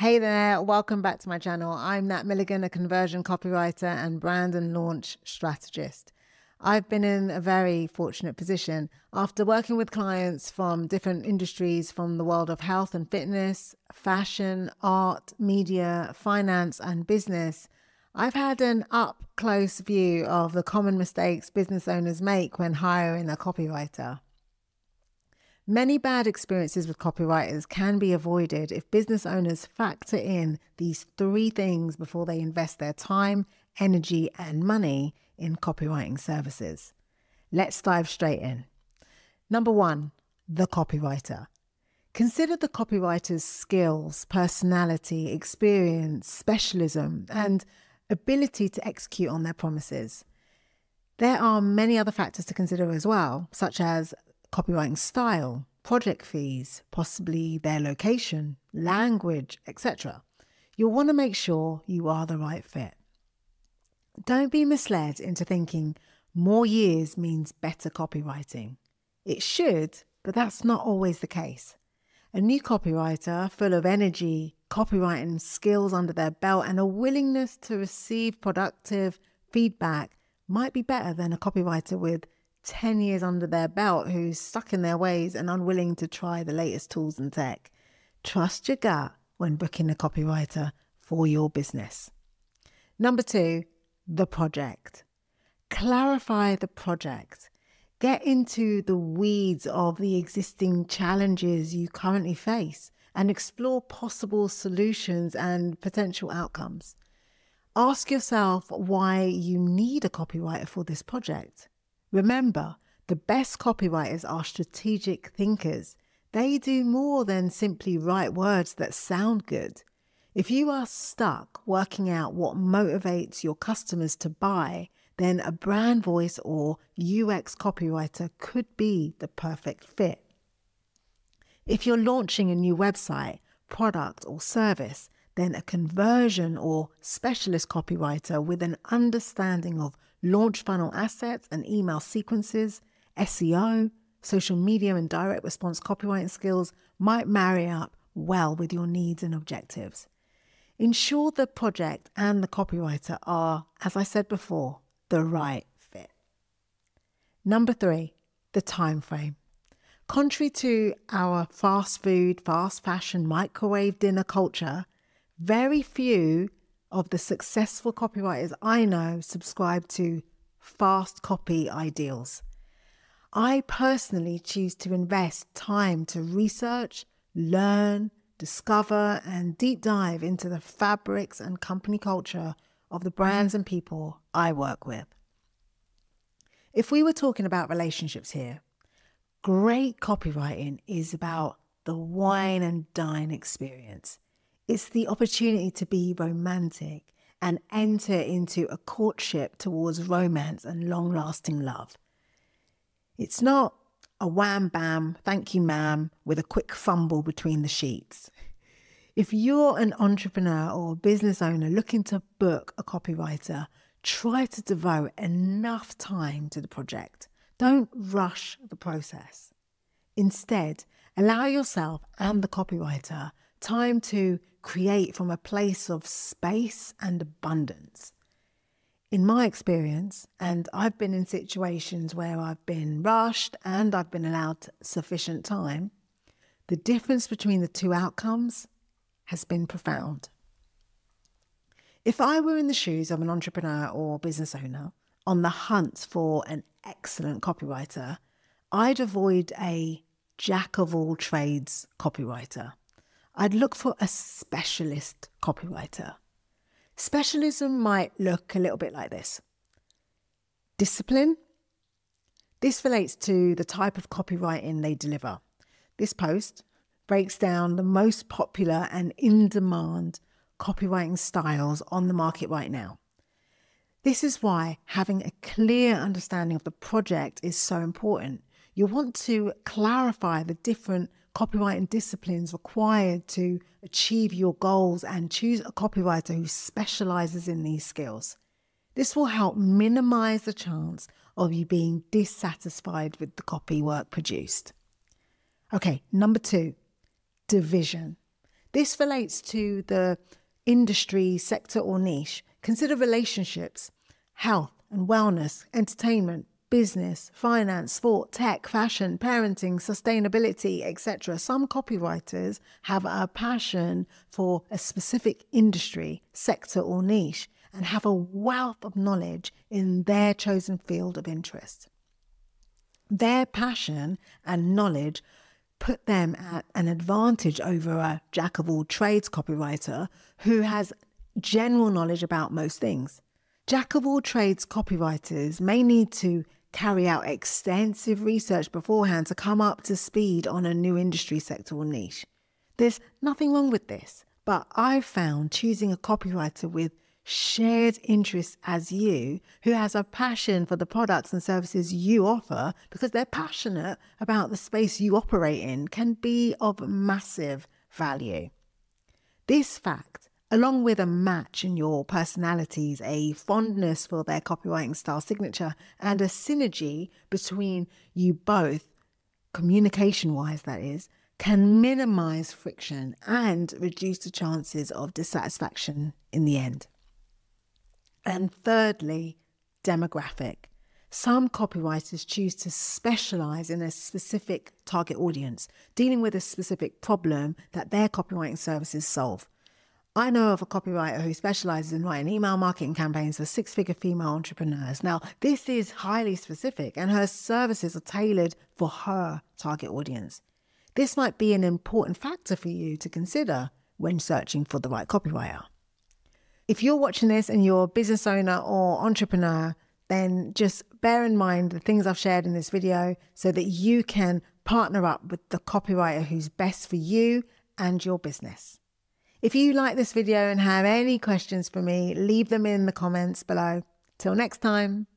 Hey there, welcome back to my channel. I'm Nat Milligan, a conversion copywriter and brand and launch strategist. I've been in a very fortunate position after working with clients from different industries from the world of health and fitness, fashion, art, media, finance, and business. I've had an up close view of the common mistakes business owners make when hiring a copywriter. Many bad experiences with copywriters can be avoided if business owners factor in these three things before they invest their time, energy, and money in copywriting services. Let's dive straight in. Number one, the copywriter. Consider the copywriter's skills, personality, experience, specialism, and ability to execute on their promises. There are many other factors to consider as well, such as copywriting style, project fees, possibly their location, language, etc. You'll want to make sure you are the right fit. Don't be misled into thinking more years means better copywriting. It should, but that's not always the case. A new copywriter full of energy, copywriting skills under their belt, and a willingness to receive productive feedback might be better than a copywriter with 10 years under their belt who's stuck in their ways and unwilling to try the latest tools and tech. Trust your gut when booking a copywriter for your business. Number two, the project. Clarify the project. Get into the weeds of the existing challenges you currently face and explore possible solutions and potential outcomes. Ask yourself why you need a copywriter for this project. Remember, the best copywriters are strategic thinkers. They do more than simply write words that sound good. If you are stuck working out what motivates your customers to buy, then a brand voice or UX copywriter could be the perfect fit. If you're launching a new website, product, or service, then a conversion or specialist copywriter with an understanding of launch funnel assets and email sequences, SEO, social media, and direct response copywriting skills might marry up well with your needs and objectives. Ensure the project and the copywriter are, as I said before, the right fit. Number three, the time frame. Contrary to our fast food, fast fashion, microwave dinner culture, very few of the successful copywriters I know subscribe to fast copy ideals. I personally choose to invest time to research, learn, discover, and deep dive into the fabrics and company culture of the brands and people I work with. If we were talking about relationships here, great copywriting is about the wine and dine experience. It's the opportunity to be romantic and enter into a courtship towards romance and long lasting love. It's not a wham bam, thank you, ma'am, with a quick fumble between the sheets. If you're an entrepreneur or a business owner looking to book a copywriter, try to devote enough time to the project. Don't rush the process. Instead, allow yourself and the copywriter time to create from a place of space and abundance. In my experience, and I've been in situations where I've been rushed and I've been allowed sufficient time, the difference between the two outcomes has been profound. If I were in the shoes of an entrepreneur or business owner on the hunt for an excellent copywriter, I'd avoid a jack of all trades copywriter. I'd look for a specialist copywriter. Specialism might look a little bit like this discipline. This relates to the type of copywriting they deliver. This post breaks down the most popular and in demand copywriting styles on the market right now. This is why having a clear understanding of the project is so important. You want to clarify the different copywriting disciplines required to achieve your goals and choose a copywriter who specializes in these skills. This will help minimize the chance of you being dissatisfied with the copy work produced. Okay, number two, division. This relates to the industry, sector, or niche. Consider relationships, health and wellness, entertainment, business, finance, sport, tech, fashion, parenting, sustainability, etc. Some copywriters have a passion for a specific industry, sector, or niche and have a wealth of knowledge in their chosen field of interest. Their passion and knowledge put them at an advantage over a jack of all trades copywriter who has general knowledge about most things. Jack of all trades copywriters may need to carry out extensive research beforehand to come up to speed on a new industry sector or niche. There's nothing wrong with this, but I've found choosing a copywriter with shared interests as you, who has a passion for the products and services you offer because they're passionate about the space you operate in, can be of massive value. This fact, along with a match in your personalities, a fondness for their copywriting style signature, and a synergy between you both, communication wise, that is, can minimize friction and reduce the chances of dissatisfaction in the end. And thirdly, demographic. Some copywriters choose to specialize in a specific target audience, dealing with a specific problem that their copywriting services solve. I know of a copywriter who specializes in writing email marketing campaigns for six figure female entrepreneurs. Now, this is highly specific, and her services are tailored for her target audience. This might be an important factor for you to consider when searching for the right copywriter. If you're watching this and you're a business owner or entrepreneur, then just bear in mind the things I've shared in this video so that you can partner up with the copywriter who's best for you and your business. If you like this video and have any questions for me, leave them in the comments below. Till next time.